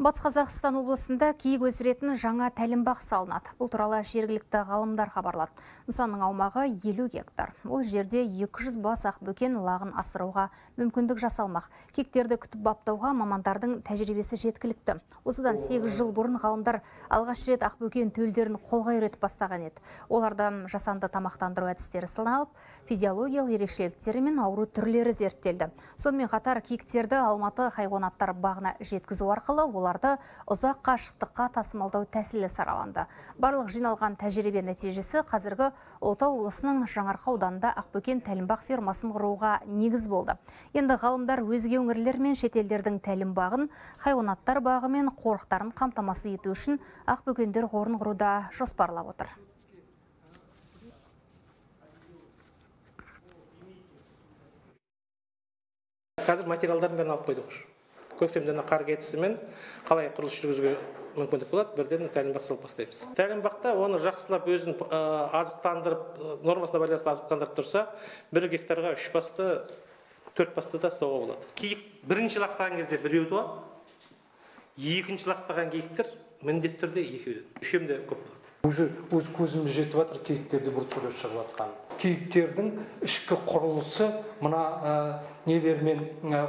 Батыс Қазақстан облысында киік өсіретін жаңа тәлімбақ салынады. Бұл туралы жергілікті ғалымдар хабарлады. Нысанның аумағы 50 гектар. Ол жерде 200 бас ақбөкен лағын асыруға мүмкіндік жасалмақ. Киіктерді күтіп баптауға мамандардың тәжірибесі жеткілікті. Осыдан 8 жыл бұрын ғалымдар алғаш рет ақбөкен төлдерін қолға үйретіп бастаған еді. Оларда жасанды тамақтандыру әдістері сыналып, физиологиялық ерекшеліктері мен ауру түрлері зерттелді. Сонымен қатар киіктерді Алматы хайуанаттар бағына жеткізу арқылы оларды ұзақ қашықтыққа тасымалдау тәсілі сараланды. Барлық жиналған тәжірибе нәтижесі қазіргі Ұлытау облысының Жаңарқа ауданында Ақбөкен тәлімбақ фермасын құруға негіз болды. Енді ғалымдар өзге өңірлер мен шетелдердің тәлімбағын, хайуанаттар бағы мен қорықтарын қамтамасыз ету үшін Ақбөкендер қорын құруда жоспарлап отыр. қазір материалдарын бәрін алып қойдық көктемде қар кетісімен қалай құрылыс жүргізуге мүмкіндік болады бірден тәлімбақ салып бастаймыз. Тәлімбақта оны жақсылап өзін азықтандырып нормасына байланысты азықтандырып тұрса бір гектарға үш басты төрт басты да ұстауға болады. Киік бірінші лақтаған кезде біреу туады екінші лақтаған киіктер міндетті түрде екеуден үшеуінде көп болады. Уже өз көзіміз жетіп жатыр киіктерде бруцеллез шығып жатқан. Киіктердің ішкі құрылысы мына ә, нелермен ә,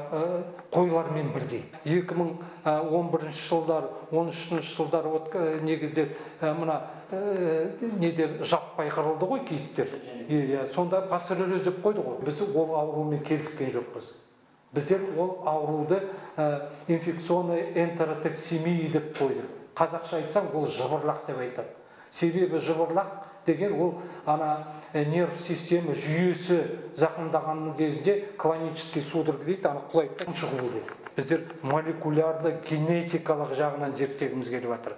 қойлармен бірдей. 2011 жылдар 13 жылдар вот негізде мына ә, недер жаппай қырылды ғой киіктер. Иә сонда пастереллез деп қойды ғой. Біз ол аурумен келіскен жоқпыз. Біздер ол ауруды ә, инфекционный энтеротоксемия деп қойдық. Қазақша айтсам ол жыбырлақ деп айтады. Себебі жыбырлақ деген ол ана нерв система жүйесі зақымдаған кезінде клонический судорог дейді ана құлайды шығуы біздер молекулярды генетикалық жағынан зерттегіміз келіп жатыр.